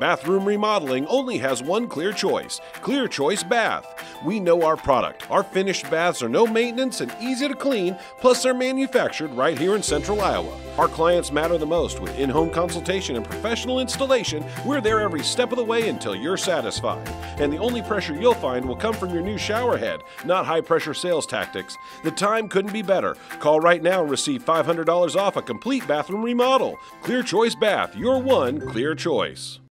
Bathroom remodeling only has one clear choice Clear Choice Bath. We know our product. Our finished baths are no maintenance and easy to clean, plus they're manufactured right here in central Iowa. Our clients matter the most with in home consultation and professional installation. We're there every step of the way until you're satisfied. And the only pressure you'll find will come from your new shower head, not high pressure sales tactics. The time couldn't be better. Call right now and receive $500 off a complete bathroom remodel. Clear Choice Bath, your one clear choice.